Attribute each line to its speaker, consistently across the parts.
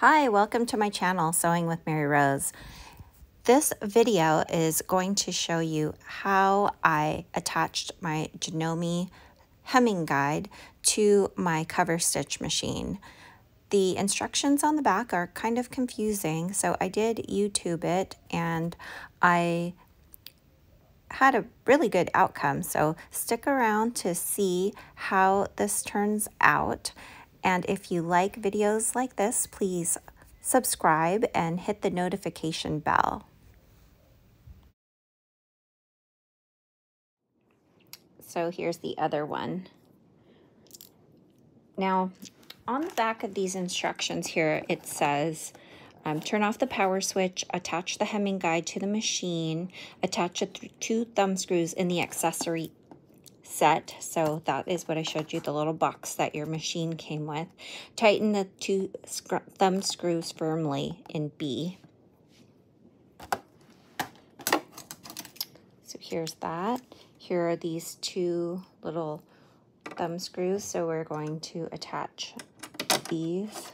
Speaker 1: Hi, welcome to my channel, Sewing with Mary Rose. This video is going to show you how I attached my Janome hemming guide to my cover stitch machine. The instructions on the back are kind of confusing, so I did YouTube it and I had a really good outcome. So stick around to see how this turns out. And if you like videos like this, please subscribe and hit the notification bell. So here's the other one. Now, on the back of these instructions here, it says, um, turn off the power switch, attach the hemming guide to the machine, attach th two thumb screws in the accessory set. So that is what I showed you, the little box that your machine came with. Tighten the two thumb screws firmly in B. So here's that. Here are these two little thumb screws. So we're going to attach these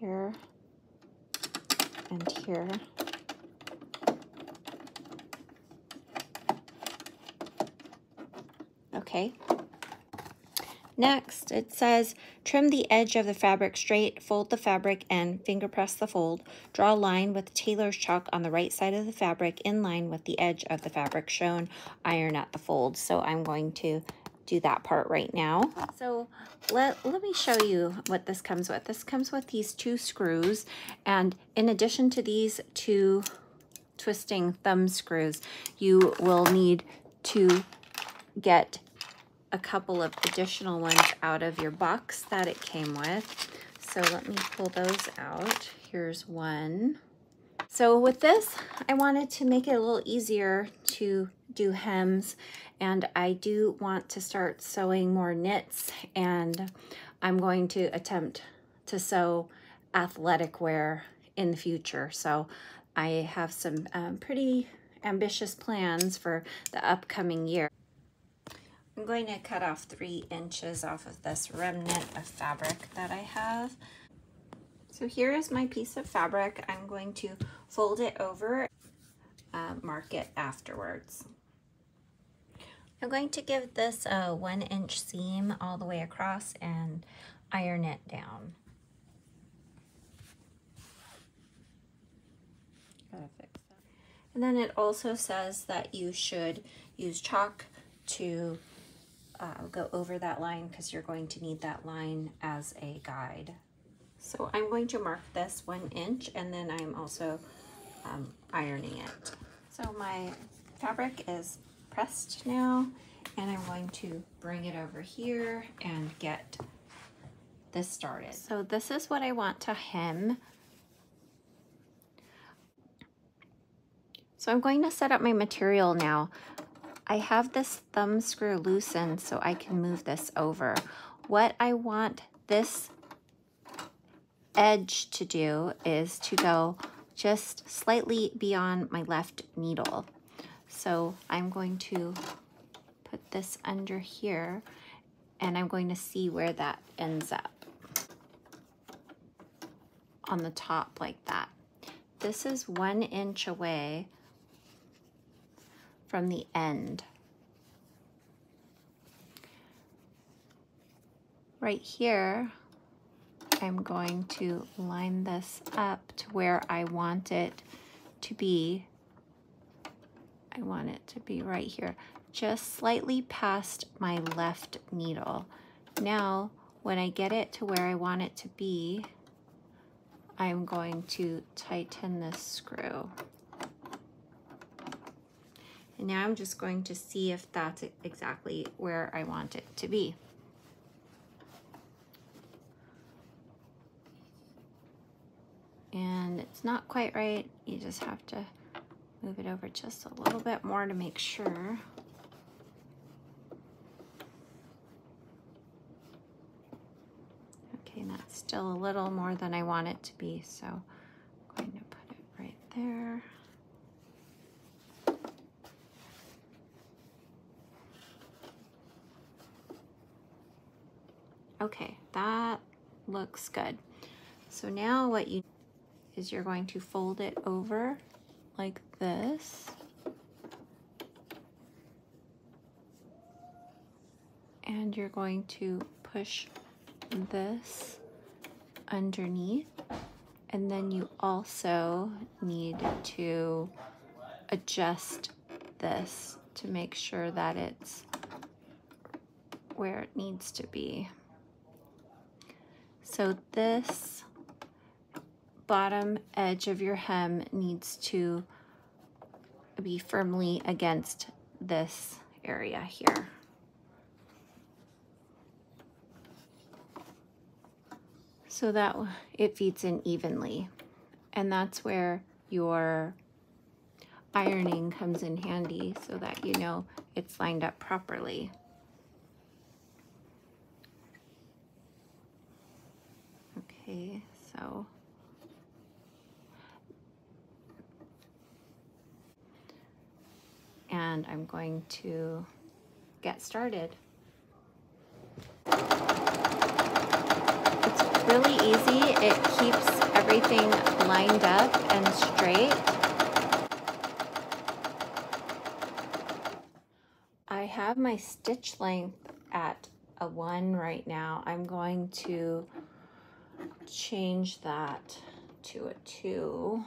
Speaker 1: here and here. Okay. Next, it says, trim the edge of the fabric straight, fold the fabric, and finger press the fold. Draw a line with tailor's chalk on the right side of the fabric in line with the edge of the fabric shown. Iron at the fold. So I'm going to do that part right now. So let, let me show you what this comes with. This comes with these two screws. And in addition to these two twisting thumb screws, you will need to get a couple of additional ones out of your box that it came with. So let me pull those out. Here's one. So with this, I wanted to make it a little easier to do hems and I do want to start sewing more knits and I'm going to attempt to sew athletic wear in the future. So I have some um, pretty ambitious plans for the upcoming year. I'm going to cut off three inches off of this remnant of fabric that I have. So here is my piece of fabric. I'm going to fold it over, uh, mark it afterwards. I'm going to give this a one inch seam all the way across and iron it down. And then it also says that you should use chalk to uh, go over that line because you're going to need that line as a guide. So I'm going to mark this one inch and then I'm also um, ironing it. So my fabric is pressed now and I'm going to bring it over here and get this started. So this is what I want to hem. So I'm going to set up my material now. I have this thumb screw loosened so I can move this over. What I want this edge to do is to go just slightly beyond my left needle. So I'm going to put this under here and I'm going to see where that ends up on the top like that. This is one inch away from the end. Right here, I'm going to line this up to where I want it to be. I want it to be right here, just slightly past my left needle. Now, when I get it to where I want it to be, I'm going to tighten this screw. And now I'm just going to see if that's exactly where I want it to be. And it's not quite right. You just have to move it over just a little bit more to make sure. Okay, that's still a little more than I want it to be, so I'm going to put it right there. Okay, that looks good. So now what you is you're going to fold it over like this. And you're going to push this underneath. And then you also need to adjust this to make sure that it's where it needs to be. So this bottom edge of your hem needs to be firmly against this area here. So that it feeds in evenly. And that's where your ironing comes in handy so that you know it's lined up properly. Okay, so and I'm going to get started. It's really easy. It keeps everything lined up and straight. I have my stitch length at a one right now. I'm going to change that to a two.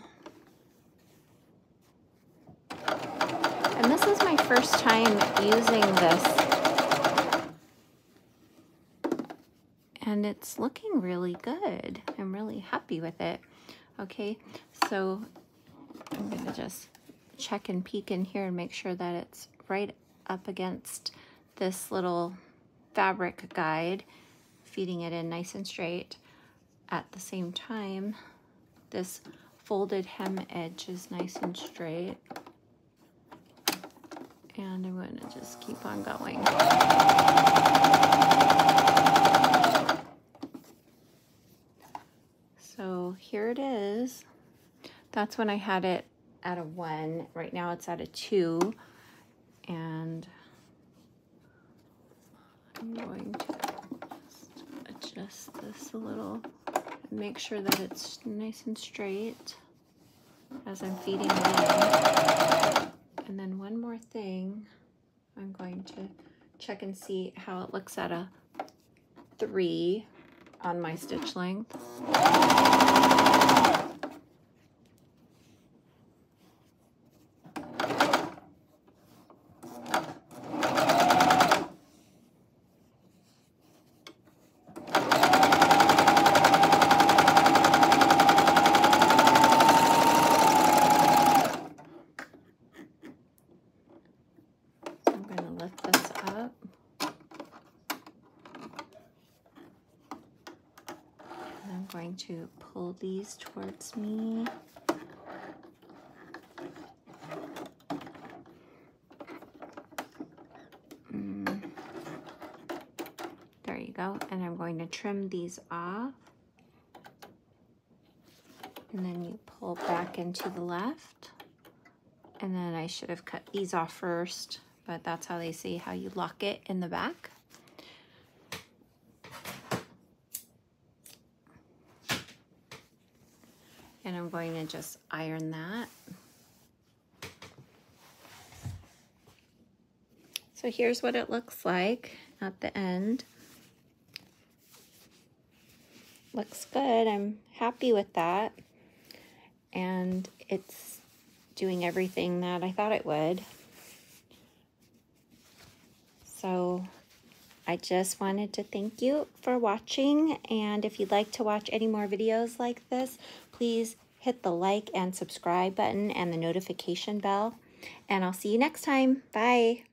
Speaker 1: And this is my first time using this. And it's looking really good. I'm really happy with it. Okay, so I'm gonna just check and peek in here and make sure that it's right up against this little fabric guide, feeding it in nice and straight. At the same time, this folded hem edge is nice and straight and I'm going to just keep on going. So here it is. That's when I had it at a one. Right now it's at a two. And I'm going to just adjust this a little make sure that it's nice and straight as I'm feeding it in. And then one more thing, I'm going to check and see how it looks at a three on my stitch length. going to pull these towards me. Mm. There you go. And I'm going to trim these off. And then you pull back into the left. And then I should have cut these off first, but that's how they say how you lock it in the back. Going to just iron that. So here's what it looks like at the end. Looks good. I'm happy with that. And it's doing everything that I thought it would. So I just wanted to thank you for watching. And if you'd like to watch any more videos like this, please hit the like and subscribe button and the notification bell. And I'll see you next time. Bye.